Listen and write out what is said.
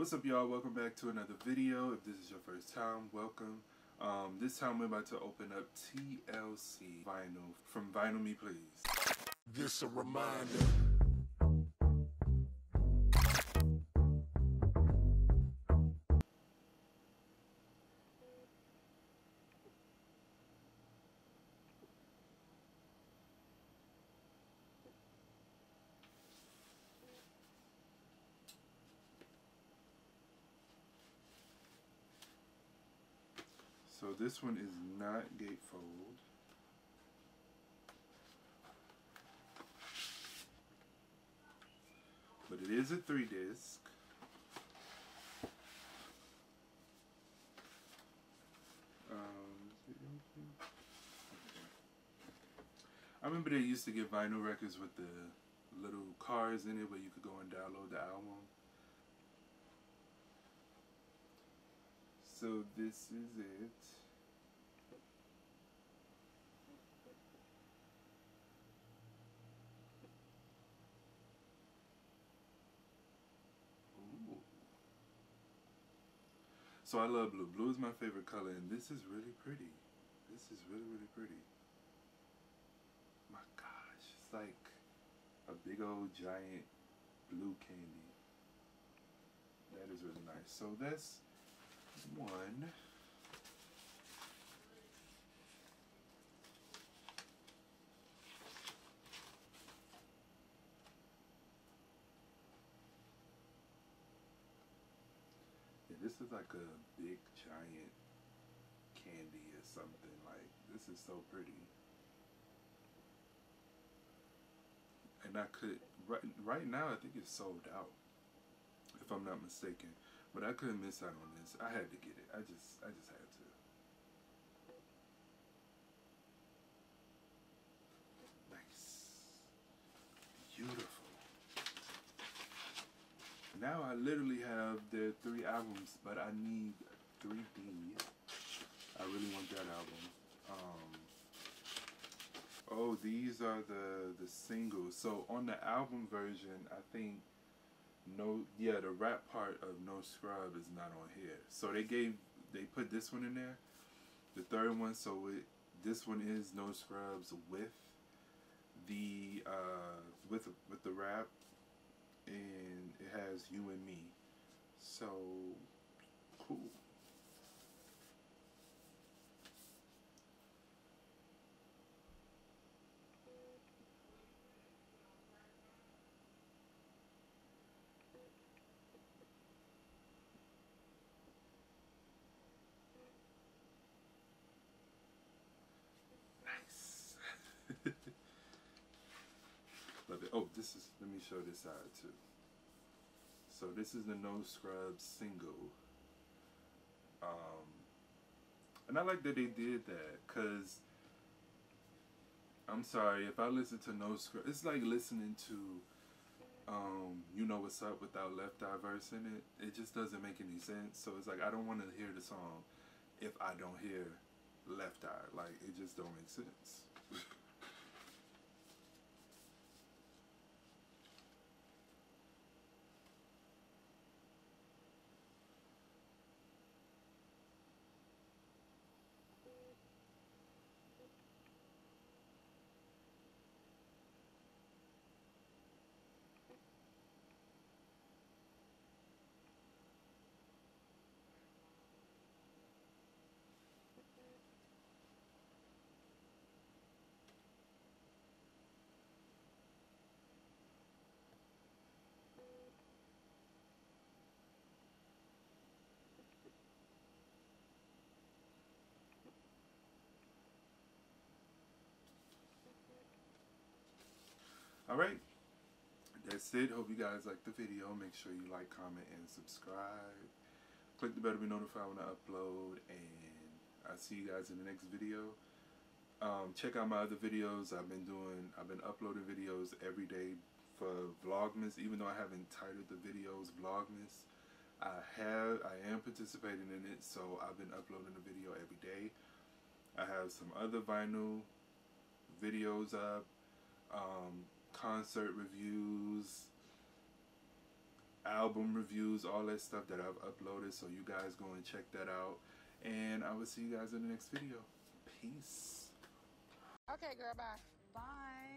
What's up y'all? Welcome back to another video. If this is your first time, welcome. Um, this time we're about to open up TLC vinyl from Vinyl Me Please. This a reminder. So this one is not gatefold. But it is a three disc. Um, I remember they used to get vinyl records with the little cars in it where you could go and download the album. So this is it. So I love blue. Blue is my favorite color and this is really pretty. This is really, really pretty. My gosh, it's like a big old giant blue candy. That is really nice. So that's one. Yeah, this is like a big giant candy or something. Like, this is so pretty. And I could, right, right now I think it's sold out. If I'm not mistaken. But I couldn't miss out on this. I had to get it. I just I just had to. Nice. Beautiful. Now I literally have their three albums, but I need 3D. I really want that album. Um, oh, these are the the singles. So on the album version, I think no yeah the rap part of no scrub is not on here. So they gave they put this one in there the third one. So it this one is no scrubs with the uh with with the rap and it has you and me. So cool Nice. Love it. Oh, this is, let me show this side too. So this is the No Scrubs single. Um, and I like that they did that because I'm sorry if I listen to No Scrubs, it's like listening to um, You Know What's Up without Left Eye verse in it. It just doesn't make any sense. So it's like I don't want to hear the song if I don't hear left eye. Like it just don't make sense. Alright, that's it. Hope you guys liked the video. Make sure you like, comment, and subscribe. Click the bell to be notified when I upload. And I'll see you guys in the next video. Um, check out my other videos. I've been doing, I've been uploading videos every day for Vlogmas. Even though I haven't titled the videos Vlogmas, I have, I am participating in it. So I've been uploading a video every day. I have some other vinyl videos up. Um, concert reviews, album reviews, all that stuff that I've uploaded. So you guys go and check that out. And I will see you guys in the next video. Peace. Okay, girl, bye. Bye.